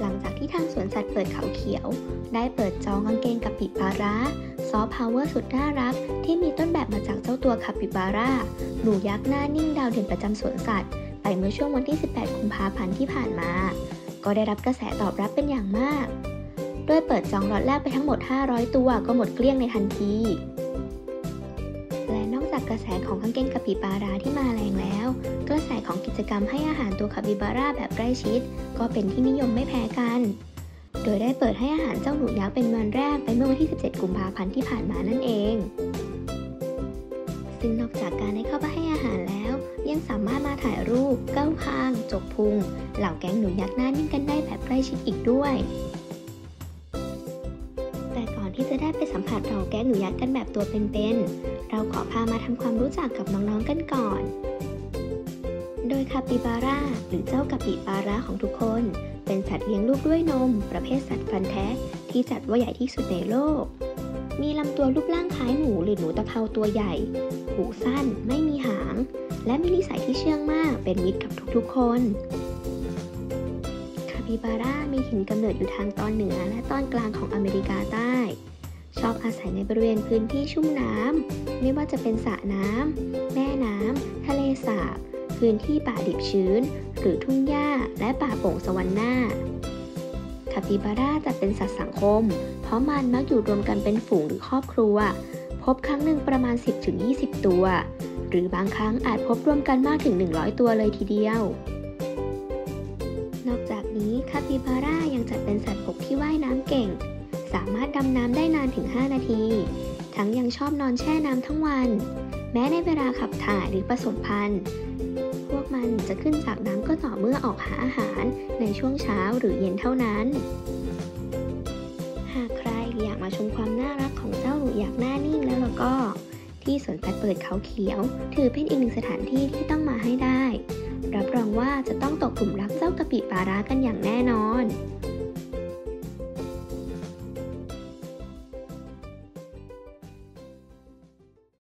หลังจากที่ทางสวนสัตว์เปิดเขาเขียว ได้เปิดจองกางเกงคาปิบาร่า soft power สุดน่ารัก ที่มีต้นแบบมาจากเจ้าตัวคาปิบาร่าหนูยักษ์หน้านิ่งดาวเด่นประจำสวนสัตว์ ไปเมื่อช่วงวันที่ 18 กุมภาพันธ์ที่ผ่านมา ก็ได้รับกระแสตอบรับเป็นอย่างมาก โดยเปิดจองล็อตแรกไปทั้งหมด 500 ตัวก็หมดเกลี้ยงในทันที กระแสของกางเกงคาปิบาราที่มาแรงแล้ว กระแสของกิจกรรมให้อาหารตัวคาปิบาร่าแบบใกล้ชิด ก็เป็นที่นิยมไม่แพ้กัน โดยได้เปิดให้อาหารเจ้าหนูยักษ์เป็นวันแรกไปเมื่อวันที่ 17 กุมภาพันธ์ที่ผ่านมานั่นเอง ซึ่งนอกจากการได้เข้าไปให้อาหารแล้ว ยังสามารถมาถ่ายรูป เก้าวคาง จกพุง เหล่าแก๊งหนูยักษ์หน้านิ่งกันได้แบบใกล้ชิดอีกด้วย อนที่จะได้ไปสัมผัสเหล่าแก๊งหนูยักษ์กันแบบตัวเป็นๆ เราขอพามาทำความรู้จักกับน้องๆกันก่อน โดยคาปิบาร่าหรือเจ้ากะปิบาร่าของทุกคน เป็นสัตว์เลี้ยงลูกด้วยนม ประเภทสัตว์ฟันแท้ที่จัดว่าใหญ่ที่สุดในโลก มีลำตัวรูปร่างคล้ายหมูหรือหนูตะเภาตัวใหญ่ หูสั้น ไม่มีหาง และมีนิสัยที่เชื่องมาก เป็นมิตรกับทุกๆ คนคาปิบาร่ามีถิ่นกำเนิดอยู่ทางตอนเหนือและตอนกลางของอเมริกาใต้ ชอบอาศัยในบริเวณพื้นที่ชุ่มน้ำ ไม่ว่าจะเป็นสระน้ำ แม่น้ำ ทะเลสาบ พื้นที่ป่าดิบชื้น หรือทุ่งหญ้า และป่าโป่งสวรรค์หน้าคาปิบาร่าจะเป็นสัตว์สังคม เพราะมันมักอยู่รวมกันเป็นฝูงหรือครอบครัว พบครั้งหนึ่งประมาณ 10-20 ตัว หรือบางครั้งอาจพบรวมกันมากถึง 100 ตัวเลยทีเดียว นอกจากนี้คาปิบาร่ายังจัดเป็นสัตว์บกที่ว่ายน้ำเก่ง สามารถดำน้ำได้นานถึง 5 นาที ทั้งยังชอบนอนแช่น้ำทั้งวัน แม้ในเวลาขับถ่ายหรือผสมพันธุ์ พวกมันจะขึ้นจากน้ำก็ต่อเมื่อออกหาอาหารในช่วงเช้าหรือเย็นเท่านั้น หากใครอยากมาชมความน่ารักของเจ้าหนูอยากหน้านิ่งแล้วแล้วก็ ที่สวนสัตว์เปิดเขาเขียว ถือเป็นอีกหนึ่งสถานที่ที่ต้องมาให้ได้ รับรองว่าจะต้องตกกลุ่มรักเจ้ากะปิปาร้ากันอย่างแน่นอน